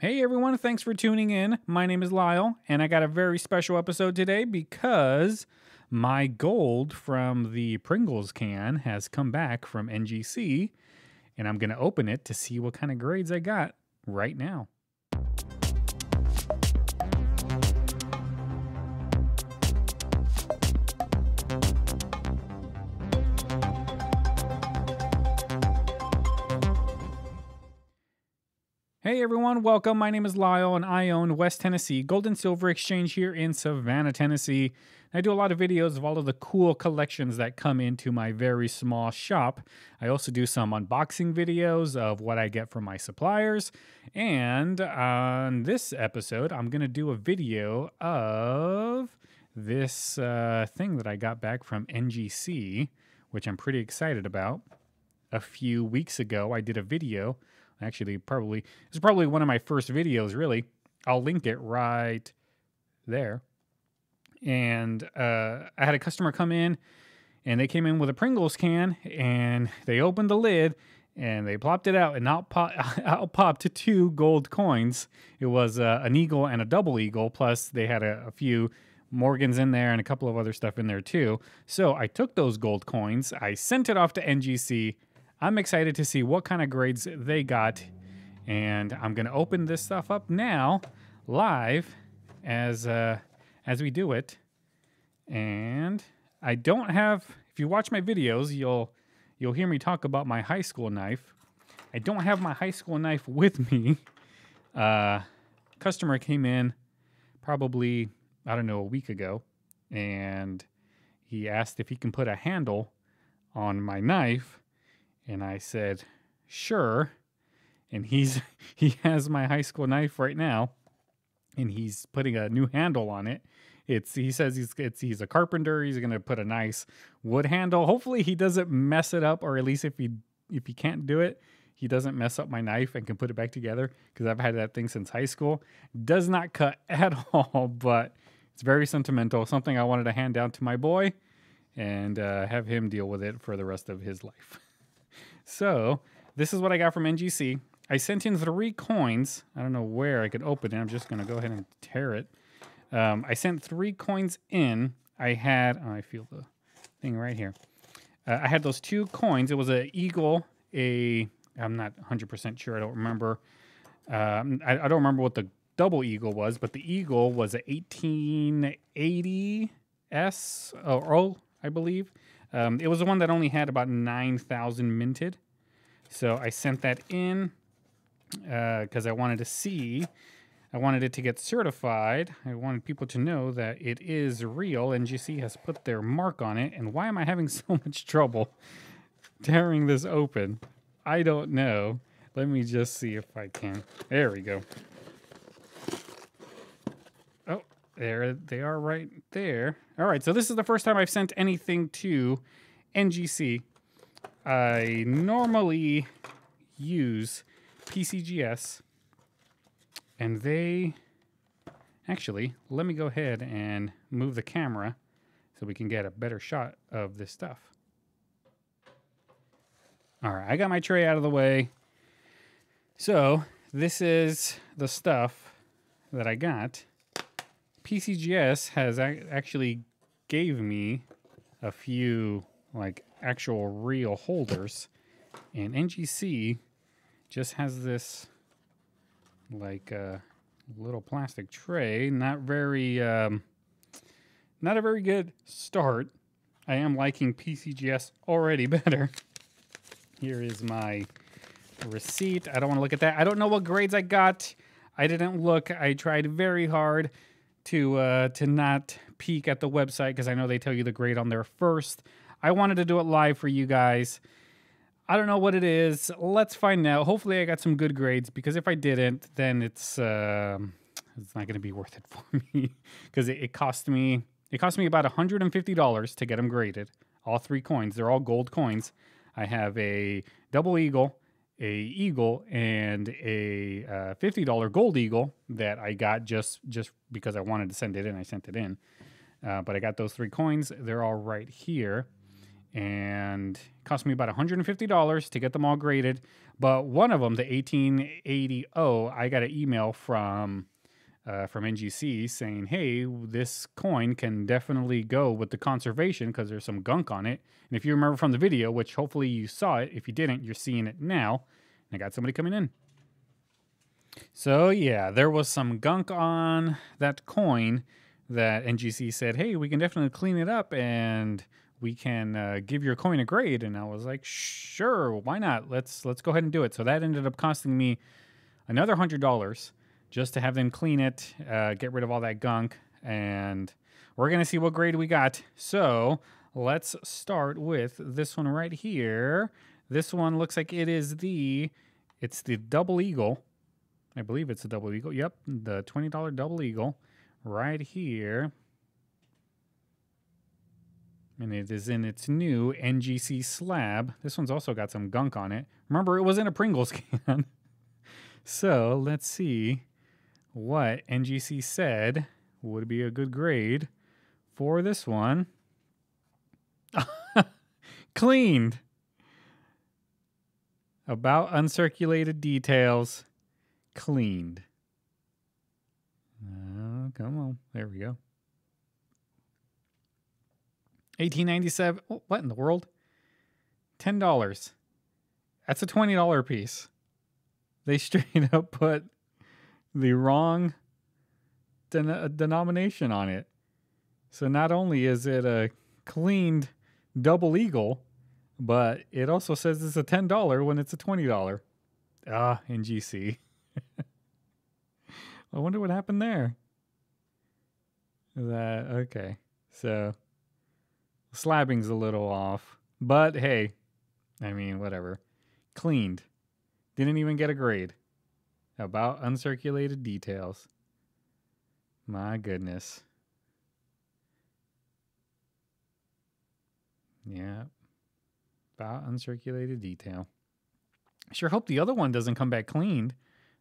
Hey everyone, thanks for tuning in. My name is Lyle, and I got a very special episode today because my gold from the Pringles can has come back from NGC, and I'm going to open it to see what kind of grades I got right now. Hey everyone, welcome. My name is Lyle and I own West Tennessee Gold and Silver Exchange here in Savannah, Tennessee. I do a lot of videos of all of the cool collections that come into my very small shop. I also do some unboxing videos of what I get from my suppliers. And on this episode, I'm going to do a video of this uh, thing that I got back from NGC, which I'm pretty excited about. A few weeks ago, I did a video Actually, probably it's probably one of my first videos. Really, I'll link it right there. And uh, I had a customer come in, and they came in with a Pringles can, and they opened the lid, and they plopped it out, and out, pop, out popped two gold coins. It was uh, an eagle and a double eagle, plus they had a, a few Morgans in there and a couple of other stuff in there too. So I took those gold coins, I sent it off to NGC, I'm excited to see what kind of grades they got. And I'm going to open this stuff up now live as uh, as we do it. And I don't have if you watch my videos, you'll you'll hear me talk about my high school knife. I don't have my high school knife with me. Uh, customer came in probably I don't know a week ago and he asked if he can put a handle on my knife and I said, sure. And he's he has my high school knife right now, and he's putting a new handle on it. It's he says he's it's he's a carpenter. He's gonna put a nice wood handle. Hopefully he doesn't mess it up, or at least if he if he can't do it, he doesn't mess up my knife and can put it back together because I've had that thing since high school. Does not cut at all, but it's very sentimental. Something I wanted to hand down to my boy and uh, have him deal with it for the rest of his life. So this is what I got from NGC. I sent in three coins. I don't know where I could open it. I'm just going to go ahead and tear it. Um, I sent three coins in. I had, oh, I feel the thing right here. Uh, I had those two coins. It was an eagle, a, I'm not 100% sure. I don't remember. Um, I, I, don't remember what the double eagle was, but the eagle was a 1880 S, or O, I believe. Um, it was the one that only had about 9,000 minted. So I sent that in because uh, I wanted to see, I wanted it to get certified. I wanted people to know that it is real. NGC has put their mark on it. And why am I having so much trouble tearing this open? I don't know. Let me just see if I can. There we go. There they are right there. All right, so this is the first time I've sent anything to NGC. I normally use PCGS, and they actually let me go ahead and move the camera so we can get a better shot of this stuff. All right, I got my tray out of the way. So this is the stuff that I got. PCGS has actually gave me a few like actual real holders, and NGC just has this like uh, little plastic tray. Not very, um, not a very good start. I am liking PCGS already better. Here is my receipt. I don't want to look at that. I don't know what grades I got. I didn't look. I tried very hard to uh, to not peek at the website because I know they tell you the grade on there first. I wanted to do it live for you guys. I don't know what it is. Let's find out. Hopefully, I got some good grades because if I didn't, then it's uh, it's not going to be worth it for me because it, it cost me it cost me about $150 to get them graded. All three coins. They're all gold coins. I have a double eagle, a eagle and a uh, fifty dollar gold eagle that I got just just because I wanted to send it in. I sent it in, uh, but I got those three coins. They're all right here, and cost me about $150 to get them all graded. But one of them, the 1880, I got an email from uh, from NGC saying, "Hey, this coin can definitely go with the conservation because there's some gunk on it." And if you remember from the video, which hopefully you saw it, if you didn't, you're seeing it now. I got somebody coming in. So yeah, there was some gunk on that coin that NGC said, "Hey, we can definitely clean it up and we can uh, give your coin a grade." And I was like, "Sure, why not? Let's let's go ahead and do it." So that ended up costing me another hundred dollars just to have them clean it, uh, get rid of all that gunk, and we're gonna see what grade we got. So let's start with this one right here. This one looks like it is the it's the double eagle. I believe it's a double eagle. Yep, the $20 double eagle right here. And it is in its new NGC slab. This one's also got some gunk on it. Remember, it was in a Pringles can. so let's see what NGC said would be a good grade for this one. Cleaned. About uncirculated details. Cleaned. Uh, come on. There we go. 1897. Oh, what in the world? $10. That's a $20 piece. They straight up put the wrong den- denomination on it. So not only is it a cleaned double eagle, but it also says it's a $10 when it's a $20. Ah, NGC. I wonder what happened there. That okay. So slabbing's a little off. But hey, I mean whatever. Cleaned. Didn't even get a grade. About uncirculated details. My goodness. Yeah. About uncirculated detail. I sure hope the other one doesn't come back cleaned.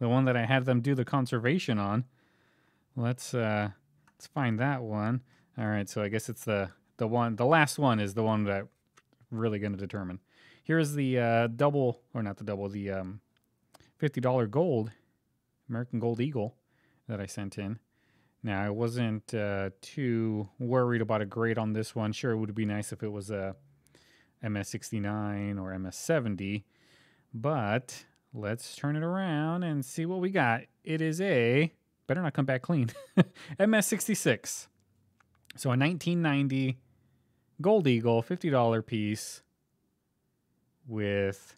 The one that I had them do the conservation on. Let's uh let's find that one. All right, so I guess it's the the one the last one is the one that really going to determine. Here's the uh double or not the double, the um $50 gold American Gold Eagle that I sent in. Now, I wasn't uh, too worried about a grade on this one. Sure, it would be nice if it was a MS69 or MS70, but let's turn it around and see what we got. It is a, better not come back clean, MS66. So a 1990 Gold Eagle, $50 piece with,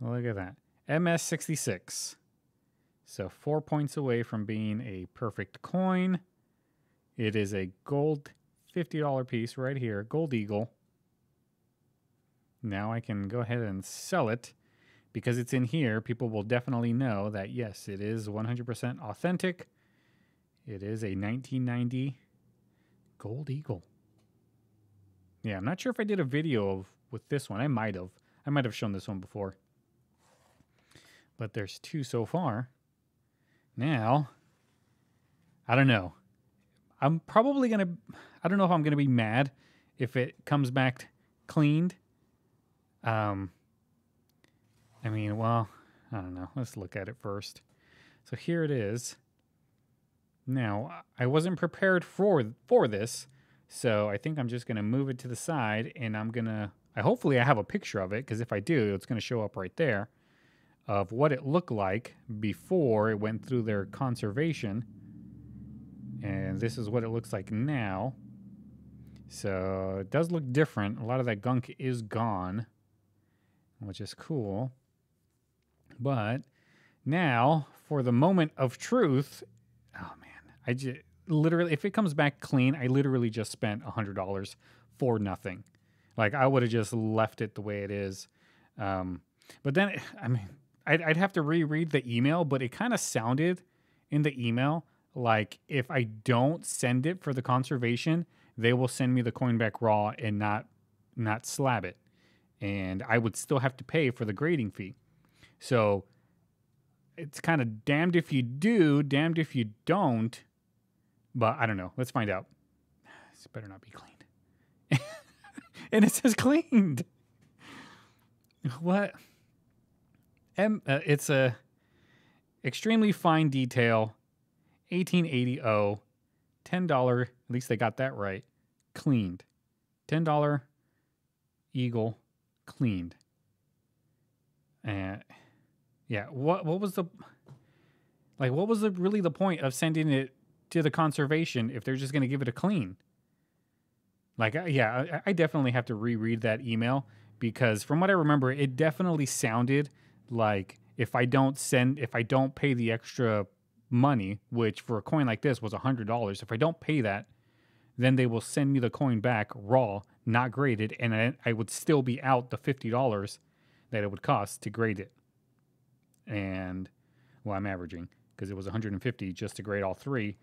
look at that, MS66. So four points away from being a perfect coin. It is a gold $50 piece right here, Gold Eagle. Now I can go ahead and sell it because it's in here. People will definitely know that yes, it is 100% authentic. It is a 1990 Gold Eagle. Yeah, I'm not sure if I did a video of with this one. I might have. I might have shown this one before. But there's two so far. Now, I don't know. I'm probably going to, I don't know if I'm going to be mad if it comes back cleaned. Um, I mean, well, I don't know. Let's look at it first. So here it is. Now, I wasn't prepared for for this, so I think I'm just going to move it to the side and I'm going to I hopefully I have a picture of it because if I do, it's going to show up right there of what it looked like before it went through their conservation. And this is what it looks like now. So it does look different. A lot of that gunk is gone, which is cool. But now, for the moment of truth, oh man, I just literally, if it comes back clean, I literally just spent a $100 for nothing. Like I would have just left it the way it is. Um, but then, I mean, I'd, I'd have to reread the email, but it kind of sounded in the email like if I don't send it for the conservation, they will send me the coin back raw and not not slab it, and I would still have to pay for the grading fee. So it's kind of damned if you do, damned if you don't. But I don't know. Let's find out. This better not be cleaned. and it says cleaned. What? M, uh, it's a extremely fine detail, 1880 O, $10, at least they got that right, cleaned. $10 Eagle cleaned. And yeah, what what was the like what was the really the point of sending it to the conservation if they're just going to give it a clean? Like yeah, I, I definitely have to reread that email because from what I remember, it definitely sounded like if I don't send if I don't pay the extra money, which for a coin like this was a hundred dollars, if I don't pay that, then they will send me the coin back raw, not graded, and I, I would still be out the fifty dollars that it would cost to grade it. And well, I'm averaging because it was 150 just to grade all three,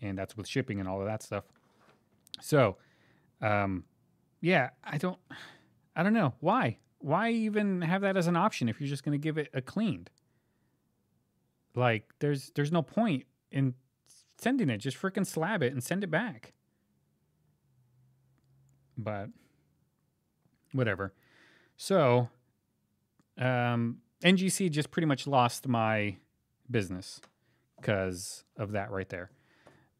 and that's with shipping and all of that stuff. So, um, yeah, I don't, I don't know why. Why even have that as an option if you're just going to give it a cleaned? Like, there's there's no point in sending it. Just freaking slab it and send it back. But whatever. So, um, NGC just pretty much lost my business because of that right there.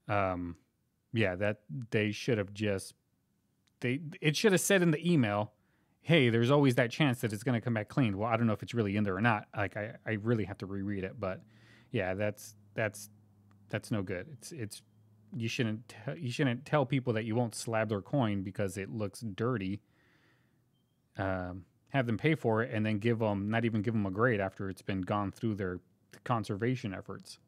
Um, yeah, that they should have just they it should have said in the email, "Hey, there's always that chance that it's going to come back clean." Well, I don't know if it's really in there or not. Like I I really have to reread it, but yeah, that's that's that's no good. It's it's you shouldn't t- you shouldn't tell people that you won't slab their coin because it looks dirty. Um, have them pay for it and then give them not even give them a grade after it's been gone through their conservation efforts.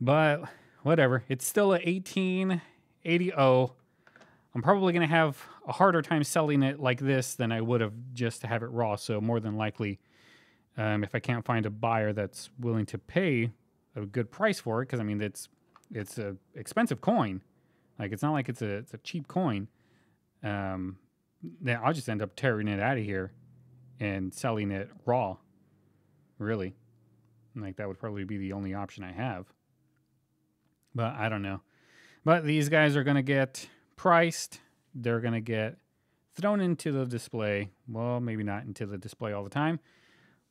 But whatever, it's still a 1880 O. I'm probably going to have a harder time selling it like this than I would have just to have it raw. So more than likely, um, if I can't find a buyer that's willing to pay a good price for it, because I mean it's it's a expensive coin, like it's not like it's a it's a cheap coin. Um, then I'll just end up tearing it out of here and selling it raw. Really, like that would probably be the only option I have. But I don't know. But these guys are gonna get priced. They're gonna get thrown into the display. Well, maybe not into the display all the time,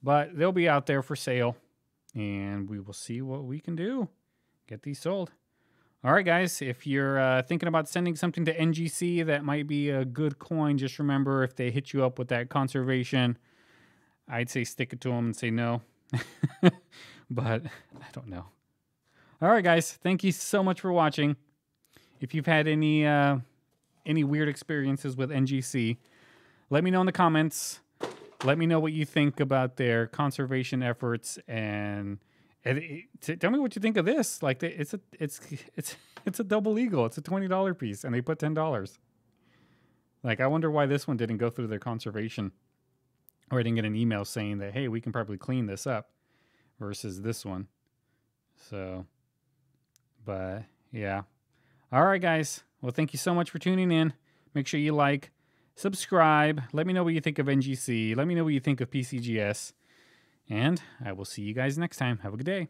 but they'll be out there for sale, and we will see what we can do. Get these sold. All right, guys, if you're uh, thinking about sending something to NGC that might be a good coin, just remember if they hit you up with that conservation, I'd say stick it to them and say no. but I don't know. All right, guys, thank you so much for watching. If you've had any uh, any weird experiences with NGC, let me know in the comments. Let me know what you think about their conservation efforts and and it, tell me what you think of this. Like it's a it's it's it's a double eagle. It's a twenty dollar piece, and they put ten dollars. Like I wonder why this one didn't go through their conservation, or I didn't get an email saying that hey, we can probably clean this up, versus this one. So, but yeah. All right, guys. Well, thank you so much for tuning in. Make sure you like, subscribe. Let me know what you think of NGC. Let me know what you think of PCGS. And I will see you guys next time. Have a good day.